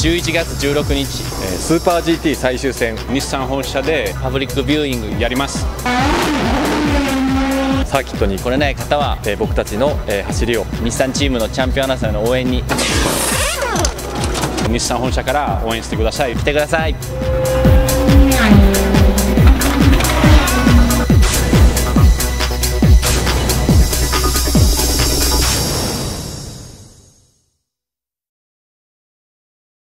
11月16日スーパー GT 最終戦日産本社でパブリックビューイングやります。サーキットに来れない方は、え僕たちの、え走りを日産チームのチャンピオンアナウンサーの応援に日産本社から応援してください。来てください。